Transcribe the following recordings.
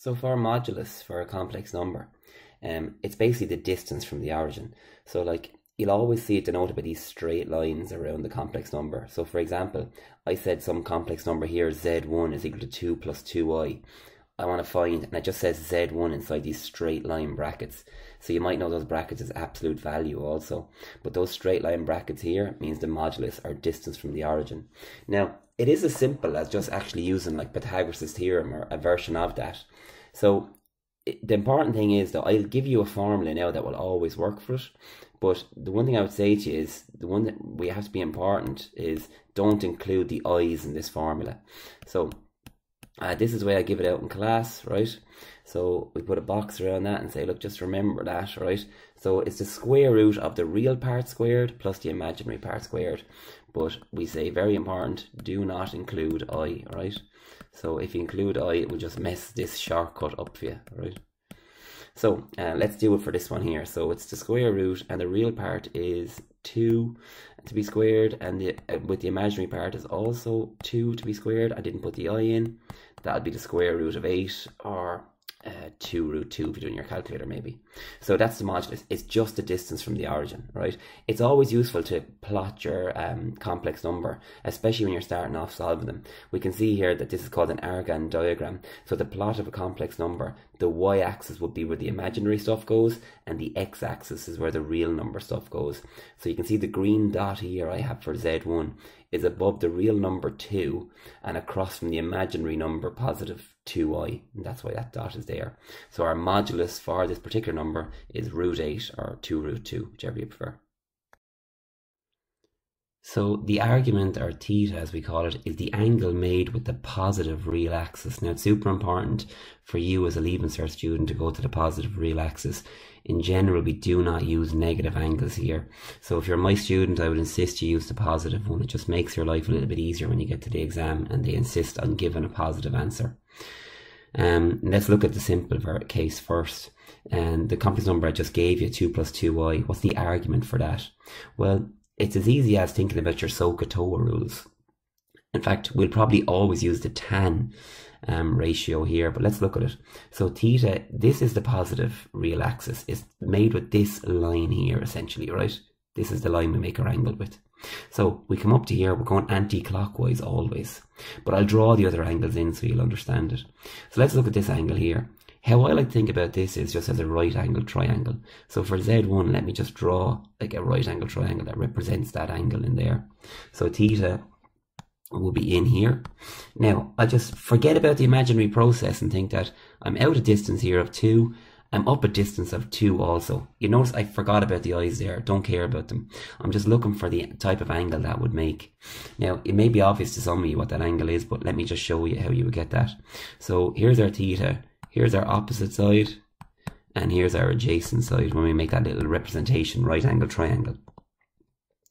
So for modulus for a complex number, um, it's basically the distance from the origin. So like you'll always see it denoted by these straight lines around the complex number. So for example, I said some complex number here, z1 is equal to 2 plus 2i. I want to find, and it just says z1 inside these straight line brackets. So you might know those brackets as absolute value also. But those straight line brackets here means the modulus or distance from the origin. Now, it is as simple as just actually using like Pythagoras' theorem or a version of that. So the important thing is that I'll give you a formula now that will always work for it. But the one thing I would say to you is the one that we have to be important is don't include the i's in this formula. So uh, this is the way I give it out in class, right? So we put a box around that and say, look, just remember that, right? So it's the square root of the real part squared plus the imaginary part squared. But we say, very important, do not include i, right? So if you include i, it will just mess this shortcut up for you, right? So uh, let's do it for this one here. So it's the square root and the real part is 2 to be squared and the, uh, with the imaginary part is also 2 to be squared. I didn't put the i in. That would be the square root of 8 or uh, 2 root 2 if you're doing your calculator maybe. So that's the modulus. It's just the distance from the origin, right? It's always useful to plot your um, complex number, especially when you're starting off solving them. We can see here that this is called an Argand diagram. So the plot of a complex number, the y-axis would be where the imaginary stuff goes and the x-axis is where the real number stuff goes. So you can see the green dot here I have for Z1 is above the real number 2 and across from the imaginary number positive 2i. And that's why that dot is there. So our modulus for this particular number is root 8 or 2 root 2, whichever you prefer. So the argument, or theta as we call it, is the angle made with the positive real axis. Now it's super important for you as a Leaving Cert student to go to the positive real axis. In general, we do not use negative angles here. So if you're my student, I would insist you use the positive one. It just makes your life a little bit easier when you get to the exam and they insist on giving a positive answer. Um, let's look at the simple case first. And the complex number I just gave you, 2 plus 2i, what's the argument for that? Well, it's as easy as thinking about your SOHCAHTOA rules. In fact, we'll probably always use the tan um, ratio here, but let's look at it. So theta, this is the positive real axis. It's made with this line here, essentially, right? This is the line we make our angle with. So we come up to here, we're going anti-clockwise always. But I'll draw the other angles in so you'll understand it. So let's look at this angle here. How I like to think about this is just as a right angle triangle. So for Z1, let me just draw like a right angle triangle that represents that angle in there. So theta will be in here. Now, I'll just forget about the imaginary process and think that I'm out a distance here of 2. I'm up a distance of 2 also. You notice I forgot about the i's there. Don't care about them. I'm just looking for the type of angle that would make. Now, it may be obvious to some of you what that angle is, but let me just show you how you would get that. So here's our theta. Here's our opposite side. And here's our adjacent side when we make that little representation, right angle triangle.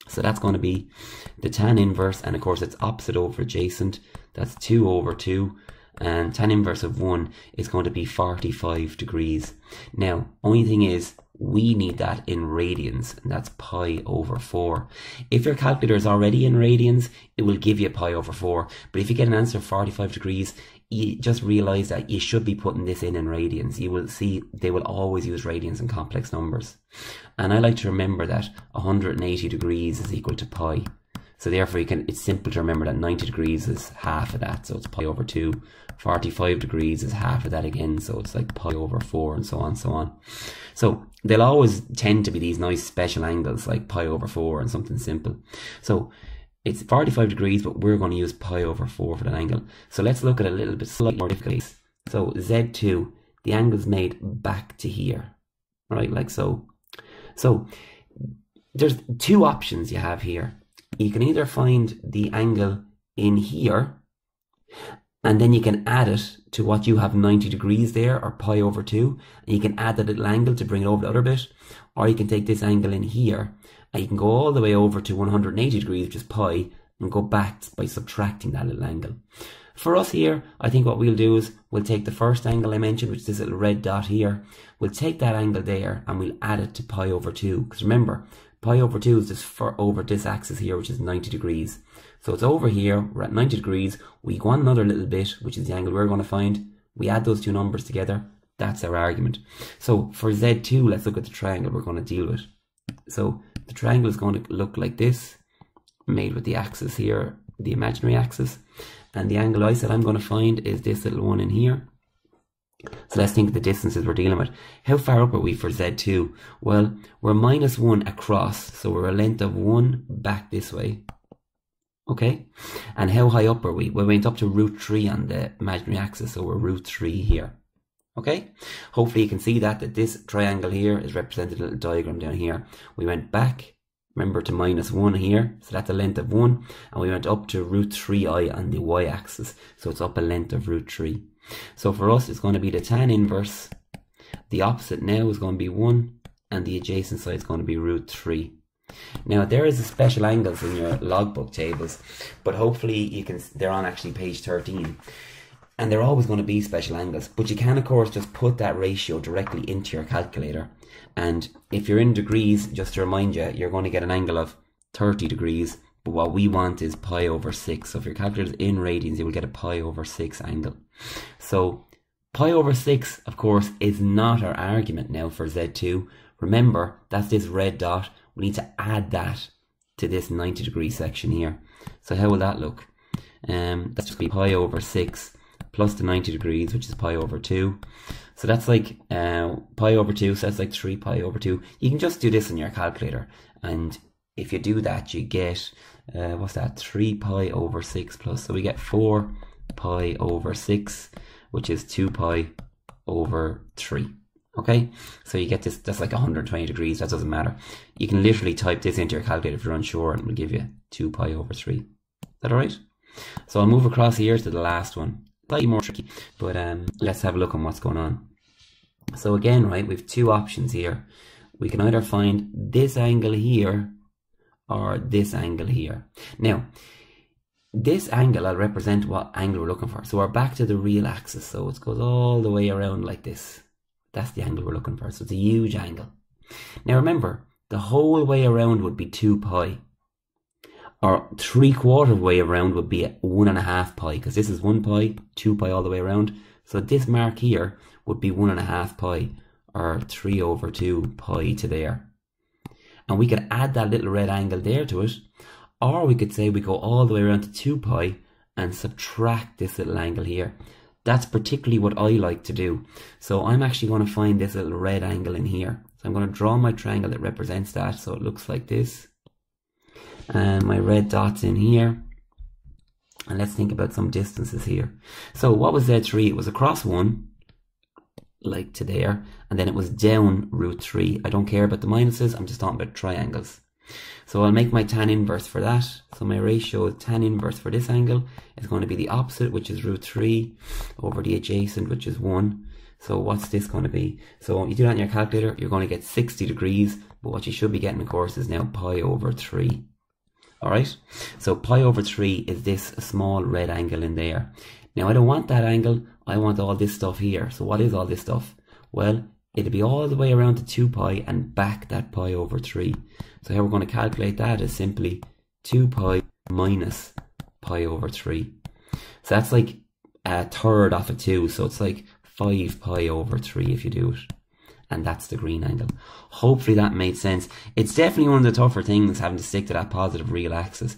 So that's going to be the tan inverse, and of course it's opposite over adjacent. That's 2 over 2, and tan inverse of 1 is going to be 45 degrees. Now, only thing is, we need that in radians, and that's pi over 4. If your calculator is already in radians, it will give you pi over 4. But if you get an answer of 45 degrees, you just realize that you should be putting this in in radians. You will see they will always use radians in complex numbers. And I like to remember that 180 degrees is equal to pi. So therefore you can, it's simple to remember that 90 degrees is half of that. So it's pi over 2. 45 degrees is half of that again. So it's like pi over 4 and so on and so on. So they'll always tend to be these nice special angles like pi over 4 and something simple. So it's 45 degrees, but we're going to use pi over 4 for that angle. So let's look at a little bit slightly more difficult. So Z2, the angle's made back to here, right? Like so. So there's two options you have here. You can either find the angle in here, and then you can add it to what you have 90 degrees there, or pi over 2, and you can add that little angle to bring it over the other bit, or you can take this angle in here, and you can go all the way over to 180 degrees, which is pi, and go back by subtracting that little angle. For us here, I think what we'll do is we'll take the first angle I mentioned, which is this little red dot here. We'll take that angle there and we'll add it to pi over 2. Because remember, pi over 2 is just for over this axis here, which is 90 degrees. So it's over here, we're at 90 degrees. We go on another little bit, which is the angle we're going to find. We add those two numbers together. That's our argument. So for Z2, let's look at the triangle we're going to deal with. So the triangle is going to look like this, made with the axis here, the imaginary axis. And the angle I said I'm going to find is this little one in here. So let's think of the distances we're dealing with. How far up are we for Z2? Well, we're minus 1 across, so we're a length of 1 back this way. Okay? And how high up are we? We went up to root 3 on the imaginary axis, so we're root 3 here. Okay? Hopefully you can see that, that this triangle here is represented in a little diagram down here. We went back, remember, to minus 1 here, so that's a length of 1, and we went up to root 3i on the y-axis, so it's up a length of root 3. So for us, it's going to be the tan inverse. The opposite now is going to be 1, and the adjacent side is going to be root 3. Now there is a special angles in your logbook tables, but hopefully you can. They're on actually page thirteen, and they're always going to be special angles. But you can of course just put that ratio directly into your calculator, and if you're in degrees, just to remind you, you're going to get an angle of thirty degrees. But what we want is pi over six. So if your calculator is in radians, you will get a pi over six angle. So pi over 6, of course, is not our argument now for Z2. Remember, that's this red dot. We need to add that to this 90 degree section here. So how will that look? Um, that's just be pi over 6 plus the 90 degrees, which is pi over 2. So that's like uh, pi over 2, so that's like 3 pi over 2. You can just do this in your calculator. And if you do that, you get, uh, what's that, 3 pi over 6 plus. So we get 4 pi over 6, which is 2 pi over 3. Okay, so you get this, that's like 120 degrees, that doesn't matter. You can literally type this into your calculator if you're unsure and it'll give you 2 pi over 3. Is that alright? So I'll move across here to the last one. Slightly more tricky, but um, let's have a look on what's going on. So again, right, we have two options here. We can either find this angle here or this angle here. Now, this angle I'll represent what angle we're looking for. So we're back to the real axis. So it goes all the way around like this. That's the angle we're looking for. So it's a huge angle. Now remember, the whole way around would be 2 pi. Or three quarter way around would be one and a half pi. Because this is 1 pi, 2 pi all the way around. So this mark here would be one and a half pi. Or 3 over 2 pi to there. And we could add that little red angle there to it or we could say we go all the way around to 2 pi and subtract this little angle here. That's particularly what I like to do. So I'm actually going to find this little red angle in here. So I'm going to draw my triangle that represents that. So it looks like this. And my red dot's in here. And let's think about some distances here. So what was Z3? It was across 1, like to there. And then it was down root 3. I don't care about the minuses. I'm just talking about triangles. So I'll make my tan inverse for that. So my ratio tan inverse for this angle is going to be the opposite, which is root 3 over the adjacent, which is 1. So what's this going to be? So you do that in your calculator, you're going to get 60 degrees, but what you should be getting, of course, is now pi over 3. Alright? So pi over 3 is this small red angle in there. Now I don't want that angle, I want all this stuff here. So what is all this stuff? Well, it'll be all the way around to 2 pi and back that pi over 3. So how we're going to calculate that is simply 2 pi minus pi over 3. So that's like a third off of 2, so it's like 5 pi over 3 if you do it. And that's the green angle. Hopefully that made sense. It's definitely one of the tougher things having to stick to that positive real axis.